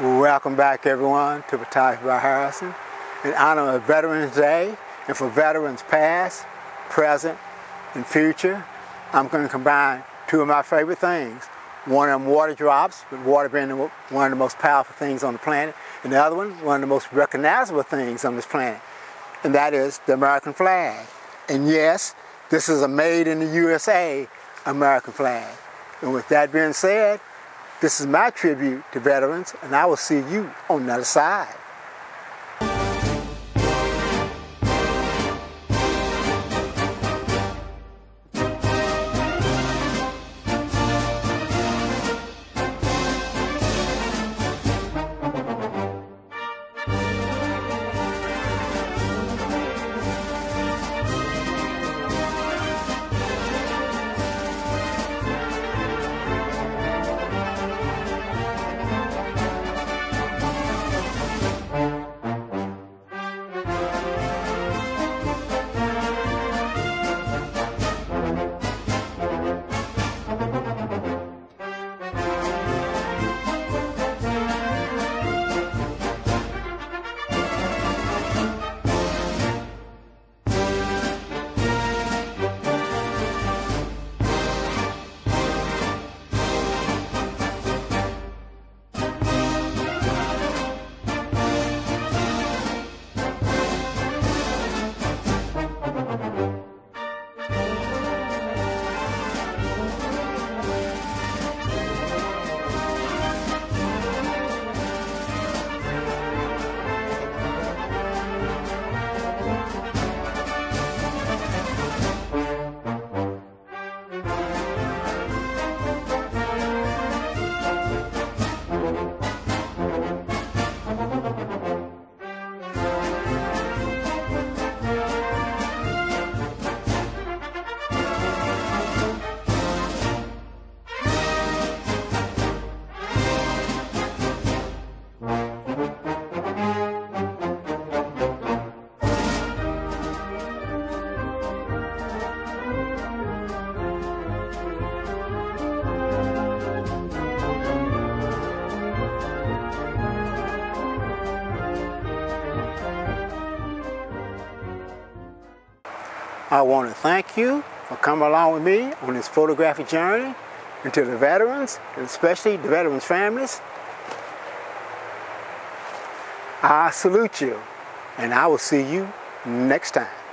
Welcome back everyone to Photography by Harrison. In honor of Veterans Day and for veterans past, present, and future, I'm going to combine two of my favorite things. One of them water drops, with water being one of the most powerful things on the planet, and the other one, one of the most recognizable things on this planet, and that is the American flag. And yes, this is a made in the USA American flag. And with that being said, this is my tribute to veterans, and I will see you on the other side. I want to thank you for coming along with me on this photographic journey and to the veterans, and especially the veterans' families. I salute you, and I will see you next time.